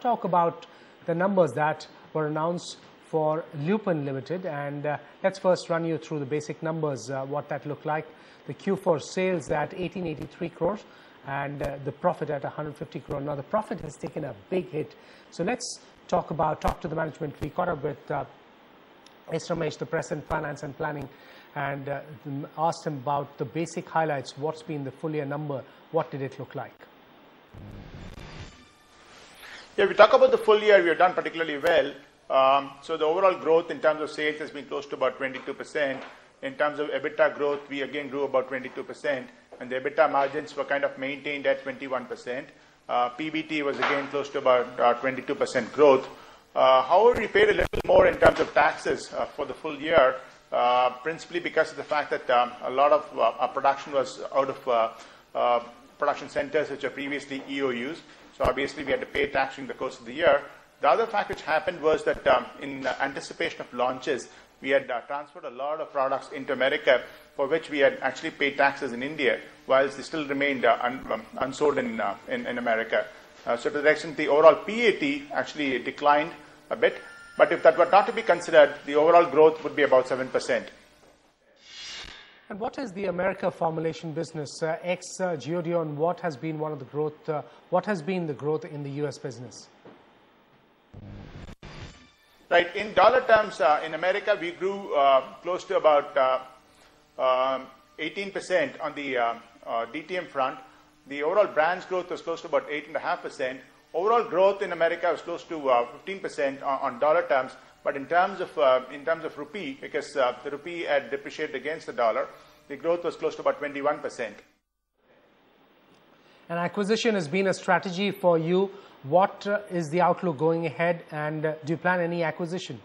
talk about the numbers that were announced for Lupin Limited and uh, let's first run you through the basic numbers, uh, what that looked like. The Q4 sales at 1883 crores and uh, the profit at 150 crore. Now the profit has taken a big hit. So let's talk about, talk to the management. We caught up with uh, S. Ramesh, the President Finance and Planning and uh, asked him about the basic highlights. What's been the full year number? What did it look like? Yeah, we talk about the full year, we have done particularly well. Um, so the overall growth in terms of sales has been close to about 22%. In terms of EBITDA growth, we again grew about 22%, and the EBITDA margins were kind of maintained at 21%. Uh, PBT was again close to about uh, 22% growth. Uh, however, we paid a little more in terms of taxes uh, for the full year, uh, principally because of the fact that um, a lot of uh, our production was out of production centers which are previously EOUs. So obviously, we had to pay tax during the course of the year. The other fact which happened was that um, in anticipation of launches, we had uh, transferred a lot of products into America for which we had actually paid taxes in India, whilst they still remained uh, un, um, unsold in, uh, in, in, America. Uh, so to the extent the overall PAT actually declined a bit, but if that were not to be considered, the overall growth would be about 7%. And what is the America formulation business? Uh, ex uh, Geodon, what has been one of the growth, uh, what has been the growth in the US business? Right, in dollar terms, uh, in America, we grew uh, close to about 18% um, on the uh, DTM front. The overall brands growth was close to about 8.5%. Overall growth in America was close to 15% on, on dollar terms. But in terms of, uh, in terms of rupee, because uh, the rupee had depreciated against the dollar, the growth was close to about 21%. An acquisition has been a strategy for you. What uh, is the outlook going ahead, and uh, do you plan any acquisition?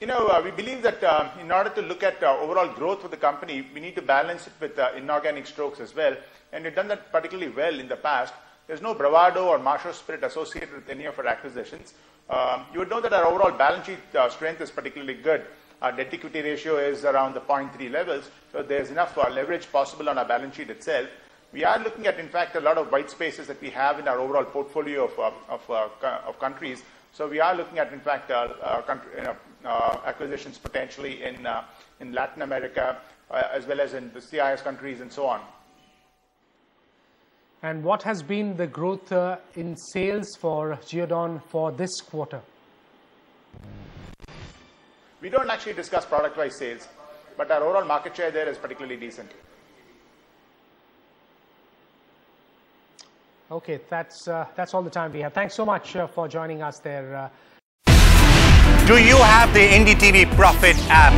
You know, uh, we believe that in order to look at overall growth for the company, we need to balance it with inorganic strokes as well. And we've done that particularly well in the past. There's no bravado or martial spirit associated with any of our acquisitions. Um, you would know that our overall balance sheet uh, strength is particularly good. Our debt equity ratio is around the 0.3 levels, so there's enough leverage possible on our balance sheet itself. We are looking at, in fact, a lot of white spaces that we have in our overall portfolio of, uh, countries. So we are looking at, in fact, uh, acquisitions potentially in, in Latin America, as well as in the CIS countries and so on. And what has been the growth uh, in sales for Geodon for this quarter? We don't actually discuss product-wise sales, but our overall market share there is particularly decent. Okay, that's, uh, that's all the time we have. Thanks so much uh, for joining us there. Do you have the NDTV Profit app?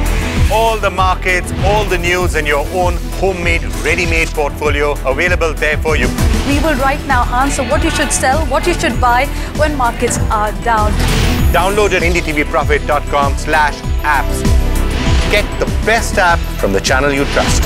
All the markets, all the news, and your own homemade, ready-made portfolio available there for you. We will right now answer what you should sell, what you should buy when markets are down. Download at ndtvprofit.com slash apps. Get the best app from the channel you trust.